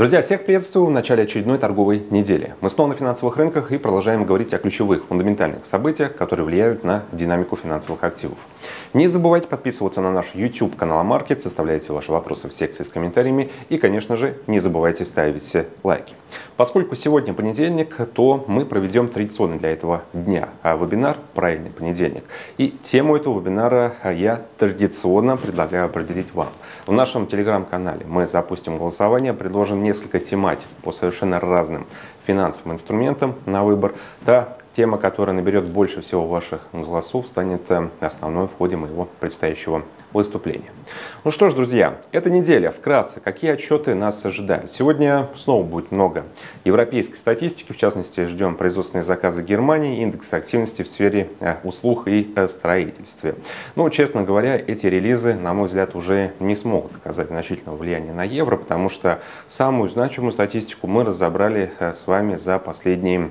Друзья, всех приветствую в начале очередной торговой недели. Мы снова на финансовых рынках и продолжаем говорить о ключевых фундаментальных событиях, которые влияют на динамику финансовых активов. Не забывайте подписываться на наш YouTube канал Маркет, составляйте ваши вопросы в секции с комментариями и, конечно же, не забывайте ставить лайки. Поскольку сегодня понедельник, то мы проведем традиционный для этого дня вебинар «Правильный понедельник». И тему этого вебинара я традиционно предлагаю определить вам. В нашем телеграм-канале мы запустим голосование, предложим несколько тематик по совершенно разным финансовым инструментам на выбор. Та тема, которая наберет больше всего ваших голосов, станет э, основной в ходе моего предстоящего выступления. Ну что ж, друзья, эта неделя, вкратце, какие отчеты нас ожидают? Сегодня снова будет много европейской статистики, в частности, ждем производственные заказы Германии, индекс активности в сфере э, услуг и э, строительстве. Ну, честно говоря, эти релизы, на мой взгляд, уже не смогут оказать значительного влияния на евро, потому что самую значимую статистику мы разобрали с вами за последние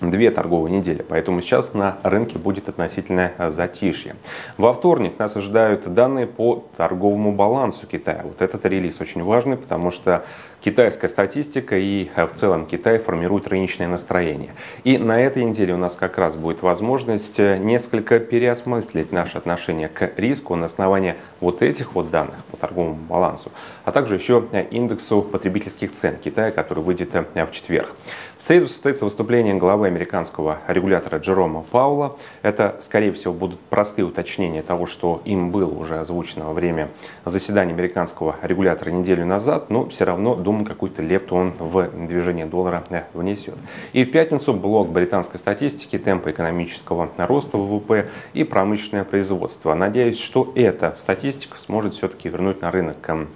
две торговые недели, поэтому сейчас на рынке будет относительное затишье. Во вторник нас ожидают данные по торговому балансу Китая. Вот этот релиз очень важный, потому что китайская статистика и в целом Китай формирует рыночное настроение. И на этой неделе у нас как раз будет возможность несколько переосмыслить наше отношение к риску на основании вот этих вот данных по торговому балансу, а также еще индексу потребительских цен Китая, который выйдет в четверг. В среду состоится выступление главы американского регулятора Джерома Паула. Это, скорее всего, будут простые уточнения того, что им было уже озвучено во время заседания американского регулятора неделю назад, но все равно, думаю, какую-то лепту он в движение доллара э, внесет. И в пятницу блок британской статистики, темпа экономического роста ВВП и промышленное производство. Надеюсь, что эта статистика сможет все-таки вернуть на рынок эм,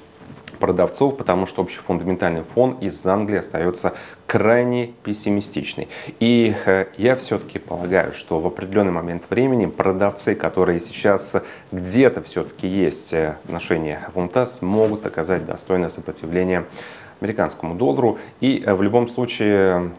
продавцов, потому что общий фундаментальный фон из Англии остается крайне пессимистичный. И э, я все-таки полагаю, что в определенный момент времени продавцы, которые сейчас где-то все-таки есть э, отношения в УМТАС, могут оказать достойное сопротивление американскому доллару и э, в любом случае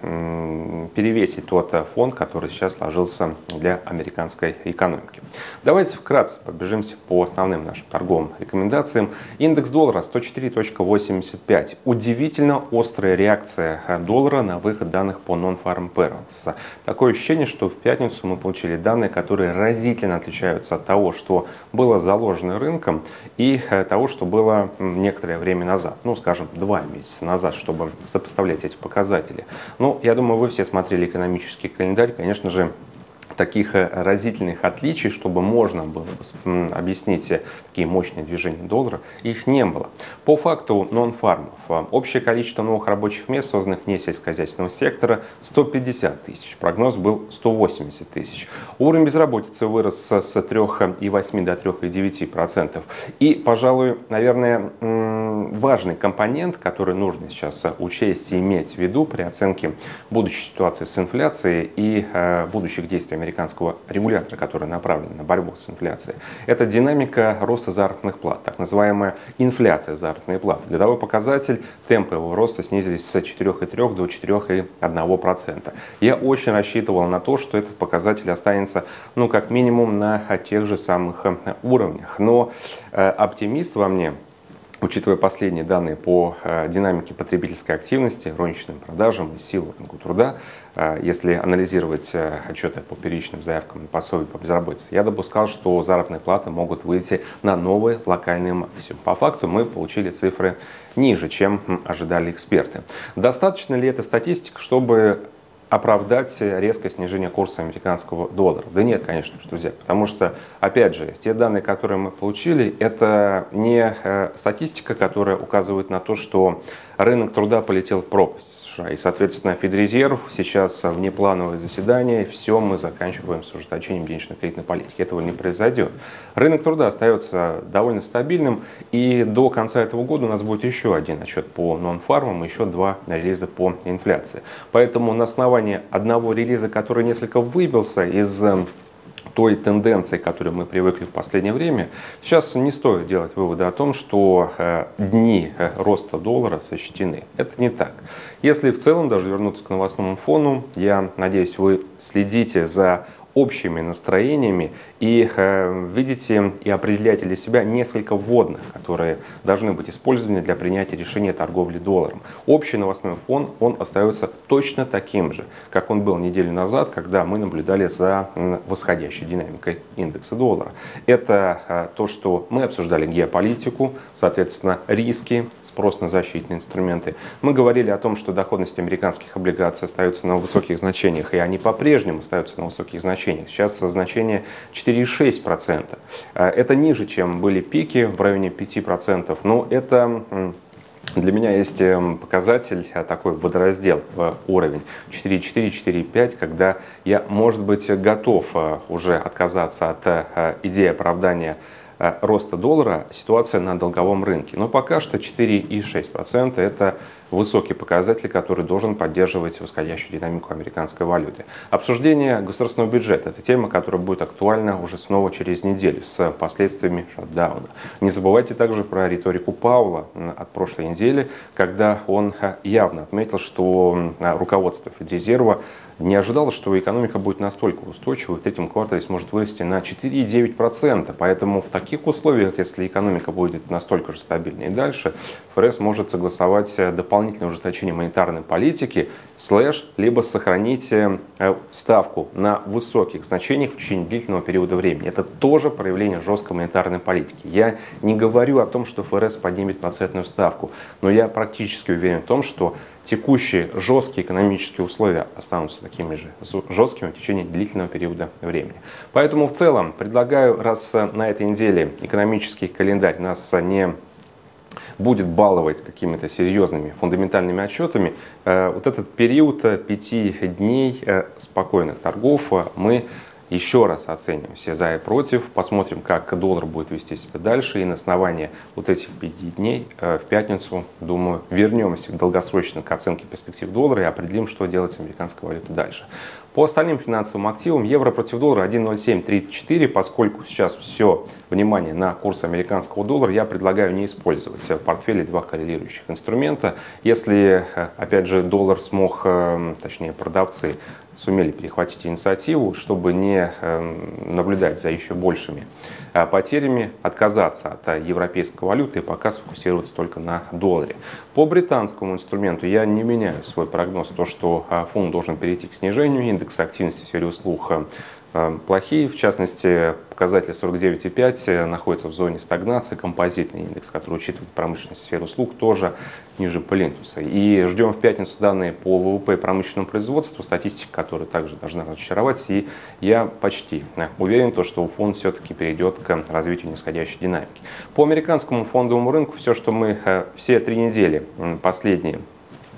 перевесить тот э, фонд, который сейчас сложился для американской экономики. Давайте вкратце побежимся по основным нашим торговым рекомендациям. Индекс доллара 104.85. Удивительно острая реакция э, доллара на выход данных по Non-Farm Payrolls. Такое ощущение, что в пятницу мы получили данные, которые разительно отличаются от того, что было заложено рынком и того, что было некоторое время назад, ну, скажем, два месяца месяца назад, чтобы сопоставлять эти показатели. Ну, я думаю, вы все смотрели экономический календарь. Конечно же, таких э, разительных отличий, чтобы можно было объяснить такие мощные движения доллара, их не было. По факту нон-фармов э, общее количество новых рабочих мест, созданных вне сельскохозяйственного сектора, 150 тысяч. Прогноз был 180 тысяч. Уровень безработицы вырос с 3,8 до 3,9%. И, пожалуй, наверное, важный компонент, который нужно сейчас учесть и иметь в виду при оценке будущей ситуации с инфляцией и э, будущих действий американского регулятора, который направлен на борьбу с инфляцией, это динамика роста заработных плат, так называемая инфляция заработной платы. Годовой показатель, темпы его роста снизились с 4,3 до 4,1%. Я очень рассчитывал на то, что этот показатель останется, ну, как минимум, на тех же самых э, уровнях. Но э, оптимист во мне Учитывая последние данные по э, динамике потребительской активности, розничным продажам и силу рынку труда, э, если анализировать э, отчеты по первичным заявкам на пособие по безработице, я допускал, что заработные платы могут выйти на новые локальные максимумы. По факту мы получили цифры ниже, чем ожидали эксперты. Достаточно ли эта статистика, чтобы оправдать резкое снижение курса американского доллара? Да нет, конечно друзья, потому что, опять же, те данные, которые мы получили, это не э, статистика, которая указывает на то, что рынок труда полетел в пропасть США. И, соответственно, Федрезерв сейчас внеплановое заседание, все мы заканчиваем с ужесточением денежно-кредитной политики. Этого не произойдет. Рынок труда остается довольно стабильным, и до конца этого года у нас будет еще один отчет по нон-фармам, еще два релиза по инфляции. Поэтому на основании одного релиза, который несколько выбился из той тенденции, к которой мы привыкли в последнее время, сейчас не стоит делать выводы о том, что э, дни э, роста доллара сочтены. Это не так. Если в целом даже вернуться к новостному фону, я надеюсь, вы следите за общими настроениями и э, видите и определяете для себя несколько вводных, которые должны быть использованы для принятия решения торговли долларом. Общий новостной фон, он остается точно таким же, как он был неделю назад, когда мы наблюдали за восходящей динамикой индекса доллара. Это э, то, что мы обсуждали геополитику, соответственно, риски, спрос на защитные инструменты. Мы говорили о том, что доходность американских облигаций остается на высоких значениях, и они по-прежнему остаются на высоких значениях. Сейчас значение 4,6%. Э, это ниже, чем были пики в районе 5%, но это для меня есть эм, показатель, э, такой водораздел в уровень 4.4-4.5, когда я, может быть, готов э, уже отказаться от идеи оправдания роста доллара, ситуация на долговом рынке. Но пока что 4,6% это высокий показатель, который должен поддерживать восходящую динамику американской валюты. Обсуждение государственного бюджета – это тема, которая будет актуальна уже снова через неделю с последствиями шатдауна. Не забывайте также про риторику Паула от прошлой недели, когда он явно отметил, что руководство Федрезерва не ожидало, что экономика будет настолько устойчивой, в третьем квартале сможет вырасти на 4,9%. Поэтому в таких условиях, если экономика будет настолько же стабильной и дальше, ФРС может согласовать дополнительные дополнительное ужесточение монетарной политики, слэш, либо сохранить э, ставку на высоких значениях в течение длительного периода времени. Это тоже проявление жесткой монетарной политики. Я не говорю о том, что ФРС поднимет процентную ставку, но я практически уверен в том, что текущие жесткие экономические условия останутся такими же жесткими в течение длительного периода времени. Поэтому в целом предлагаю, раз на этой неделе экономический календарь нас не будет баловать какими-то серьезными фундаментальными отчетами, э, вот этот период э, пяти дней э, спокойных торгов мы еще раз оценим все за и против, посмотрим, как доллар будет вести себя дальше, и на основании вот этих пяти дней в пятницу, думаю, вернемся долгосрочно к оценке перспектив доллара и определим, что делать с американской валютой дальше. По остальным финансовым активам евро против доллара 1.0734, поскольку сейчас все внимание на курс американского доллара, я предлагаю не использовать в портфеле два коррелирующих инструмента. Если, опять же, доллар смог, э, точнее продавцы, сумели перехватить инициативу, чтобы не э, наблюдать за еще большими э, потерями, отказаться от европейской валюты и пока сфокусироваться только на долларе. По британскому инструменту я не меняю свой прогноз, то, что фунт должен перейти к снижению, индекс активности в сфере услуг э, плохие. В частности, показатель 49,5 э, находится в зоне стагнации. Композитный индекс, который учитывает промышленность сферу услуг, тоже ниже плинтуса. И ждем в пятницу данные по ВВП и промышленному производству, статистика, которая также должна разочаровать. И я почти э, уверен, то, что фонд все-таки перейдет к развитию нисходящей динамики. По американскому фондовому рынку все, что мы все три недели последние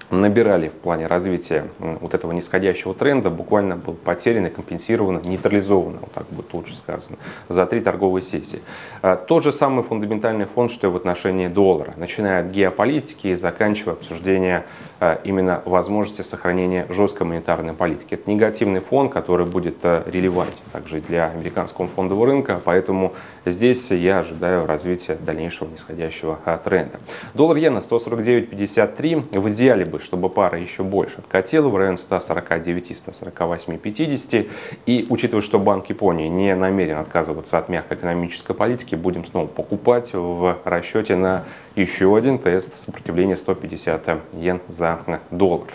набирали в плане развития вот этого нисходящего тренда, буквально был потерян и компенсирован, нейтрализован, вот так будет лучше сказано, за три торговые сессии. А, тот же самый фундаментальный фонд, что и в отношении доллара, начиная от геополитики и заканчивая обсуждение именно возможности сохранения жесткой монетарной политики. Это негативный фон, который будет а, релевантен также для американского фондового рынка, поэтому здесь я ожидаю развития дальнейшего нисходящего тренда. Доллар иена 149.53, в идеале бы, чтобы пара еще больше откатила в район 149-148-50. И учитывая, что Банк Японии не намерен отказываться от мягкой экономической политики, будем снова покупать в расчете на еще один тест сопротивления 150 йен за доллар.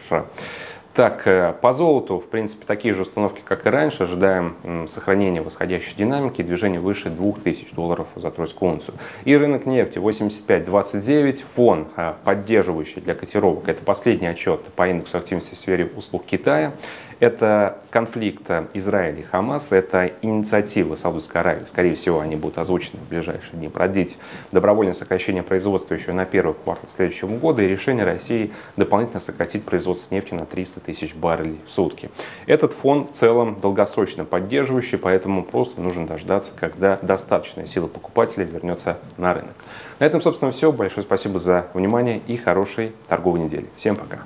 Так, э, по золоту, в принципе, такие же установки, как и раньше. Ожидаем сохранения восходящей динамики и движения выше 2000 долларов за тройскую унцию. И рынок нефти 85.29, фон э, поддерживающий для котировок. Это последний отчет по индексу активности в сфере услуг Китая. Это конфликт Израиля и Хамаса, это инициатива Саудовской Аравии. Скорее всего, они будут озвучены в ближайшие дни. Продлить добровольное сокращение производства еще на первый квартал следующего года и решение России дополнительно сократить производство нефти на 300 тысяч баррелей в сутки. Этот фон в целом долгосрочно поддерживающий, поэтому просто нужно дождаться, когда достаточная сила покупателей вернется на рынок. На этом, собственно, все. Большое спасибо за внимание и хорошей торговой недели. Всем пока.